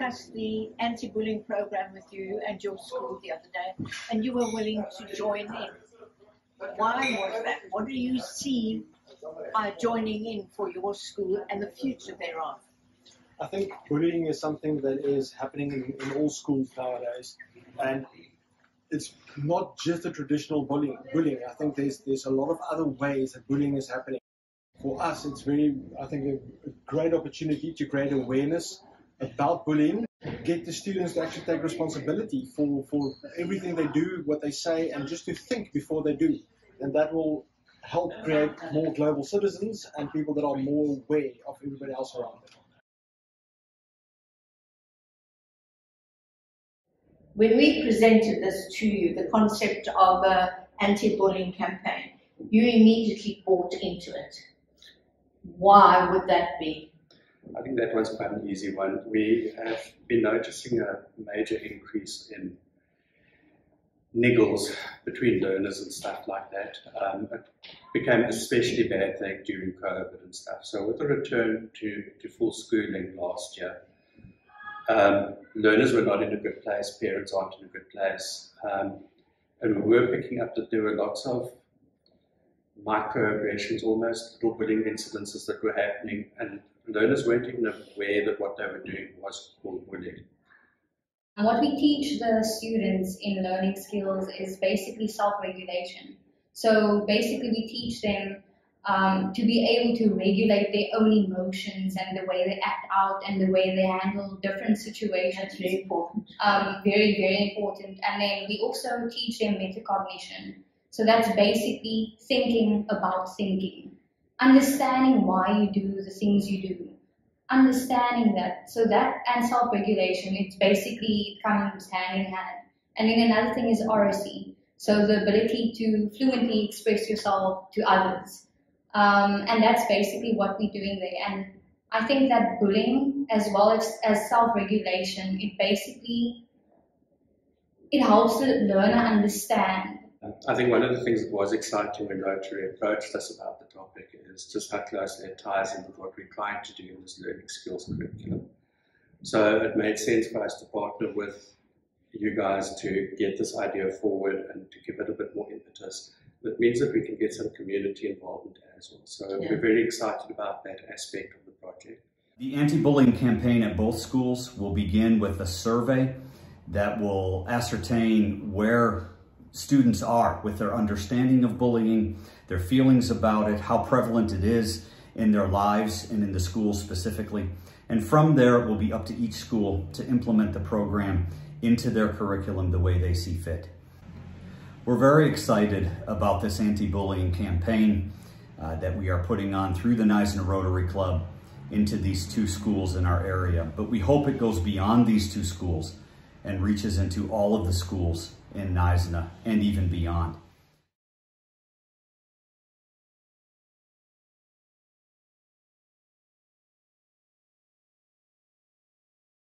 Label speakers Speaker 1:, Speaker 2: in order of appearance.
Speaker 1: discussed the anti-bullying program with you and your school the other day, and you were willing to join in. Why was that? What do you see by joining in for your school and the future thereof?
Speaker 2: I think bullying is something that is happening in, in all schools nowadays, and it's not just the traditional bullying. Bullying. I think there's there's a lot of other ways that bullying is happening. For us, it's very, I think, a great opportunity to create awareness about bullying, get the students to actually take responsibility for, for everything they do, what they say, and just to think before they do. And that will help create more global citizens and people that are more aware of everybody else around them.
Speaker 1: When we presented this to you, the concept of an anti-bullying campaign, you immediately bought into it. Why would that be?
Speaker 3: I think that one's quite an easy one. We have been noticing a major increase in niggles between learners and stuff like that. Um, it became especially bad thing during COVID and stuff. So with the return to, to full schooling last year, um, learners were not in a good place, parents aren't in a good place. Um, and we were picking up that there were lots of microaggressions, almost little bullying incidences that were happening, and learners weren't even aware that what they were doing was called bullying.
Speaker 4: And what we teach the students in learning skills is basically self-regulation. So basically we teach them um, to be able to regulate their own emotions and the way they act out and the way they handle different situations.
Speaker 1: That's very important.
Speaker 4: Um, very, very important. And then we also teach them metacognition. So that's basically thinking about thinking, understanding why you do the things you do, understanding that. So that and self-regulation, it's basically comes hand in hand. And then another thing is oracy. So the ability to fluently express yourself to others. Um, and that's basically what we're doing there. And I think that bullying as well as, as self-regulation, it basically, it helps the learner understand
Speaker 3: I think one of the things that was exciting when Rotary approached us about the topic is just how closely it ties in with what we're trying to do in this learning skills curriculum. So it made sense for us to partner with you guys to get this idea forward and to give it a bit more impetus. It means that we can get some community involvement as well. So yeah. we're very excited about that aspect of the project.
Speaker 5: The anti-bullying campaign at both schools will begin with a survey that will ascertain where students are with their understanding of bullying, their feelings about it, how prevalent it is in their lives and in the school specifically. And from there, it will be up to each school to implement the program into their curriculum the way they see fit. We're very excited about this anti-bullying campaign uh, that we are putting on through the Knysna Rotary Club into these two schools in our area. But we hope it goes beyond these two schools and reaches into all of the schools in Knysna and even beyond.